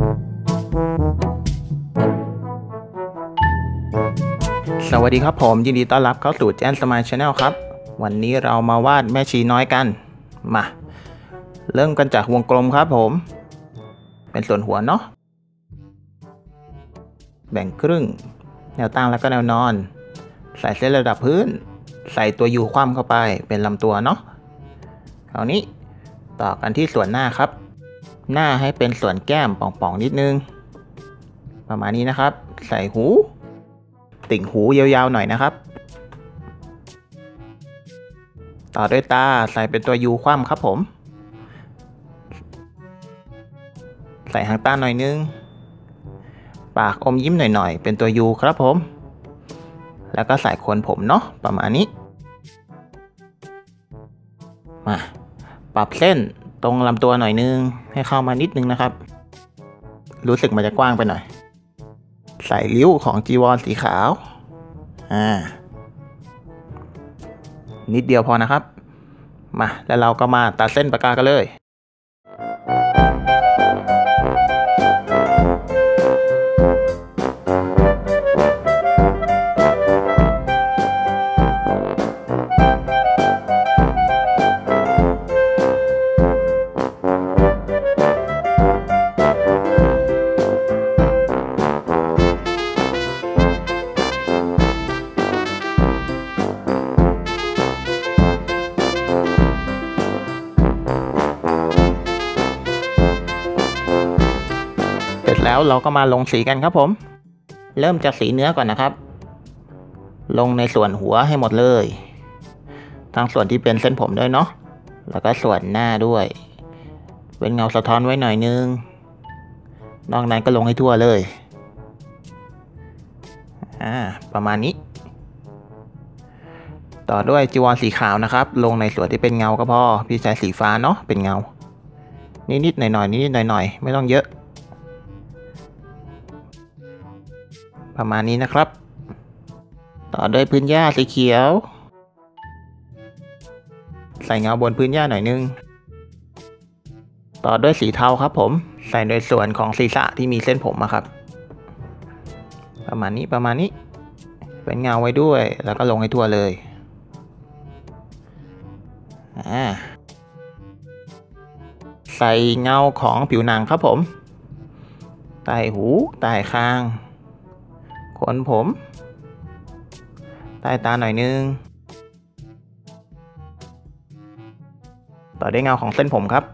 สวัสดีครับผมยินดีต้อนรับเข้าสู่ Giant Smiles Channel ครับ วันนี้เรามาวาดแม่ชีน้อยกัน มา เริ่มกันจากวงกลมครับผม เป็นส่วนหัวเนาะแบ่งครึ่ง แนวตั้งแล้วก็แนวนอน ใส่เส้นระดับพื้น ใส่ตัวยูคว่ำเข้าไปเป็นลำตัวเนาะคราวนี้ต่อกันที่ส่วนหน้าครับ หน้าให้เป็นส่วนแก้มป่องๆนิดนึง ประมาณนี้นะครับ ใส่หู ติ่งหูยาวๆหน่อยนะครับ ต่อด้วยตาใส่เป็นตัวยูคว่ำครับผม ใส่หางตาหน่อยนึง ปากอมยิ้มหน่อยๆ เป็นตัวยูครับผม แล้วก็ใส่โคนผมเนาะประมาณนี้ มา ปรับเส้น ตรงลำตัวหน่อยนึง ให้เข้ามานิดนึงนะครับ รู้สึกมันจะกว้างไปหน่อย ใส่ริ้วของจีวรสีขาว อ่า นิดเดียวพอนะครับ มา แล้วเราก็มาตัดเส้นปากกากันเลย ร็จแล้วเราก็มาลงสีกันครับผม เริ่มจากสีเนื้อก่อนนะครับ ลงในส่วนหัวให้หมดเลย ทั้งส่วนที่เป็นเส้นผมด้วยเนาะแล้วก็ส่วนหน้าด้วย เป็นเงาสะท้อนไว้หน่อยนึง นอกนั้นก็ลงให้ทั่วเลยอ่าประมาณนี้ ต่อด้วยจีวรสีขาวนะครับ ลงในส่วนที่เป็นเงาก็พอพี่ใช้สีฟ้าเนาะเป็นเงานิดๆหน่อยๆนิดๆหน่อยๆ ไม่ต้องเยอะ ประมาณนี้นะครับ ต่อด้วยพื้นหญ้าสีเขียว ใส่เงาบนพื้นหญ้าหน่อยนึง ต่อด้วยสีเทาครับผม ใส่ในส่วนของศีรษะที่มีเส้นผมครับ ประมาณนี้ประมาณนี้ เป็นเงาไว้ด้วย แล้วก็ลงให้ทั่วเลย อ่าใส่เงาของผิวหนังครับผม ใต้หู ใต้คาง ขนผม ใต้ตาหน่อยนึง ต่อด้วยเงาของเส้นผมครับ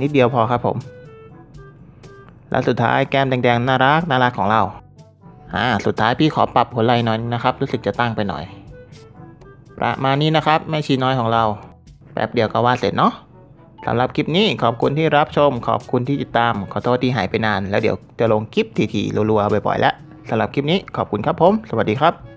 นิดเดียวพอครับผม แล้วสุดท้ายแก้มแดงๆน่ารักน่ารักของเราอ่าสุดท้ายพี่ขอปรับหัวไหล่หน่อยนะครับ รู้สึกจะตั้งไปหน่อย ประมาณนี้นะครับแม่ชีน้อยของเราแป๊บเดียวก็วาดเสร็จเนาะ สำหรับคลิปนี้ขอบคุณที่รับชม ขอบคุณที่ติดตาม ขอโทษที่หายไปนาน แล้วเดี๋ยวจะลงคลิปทีๆรัวๆบ่อยๆแล้วสำหรับคลิปนี้ขอบคุณครับผม สวัสดีครับ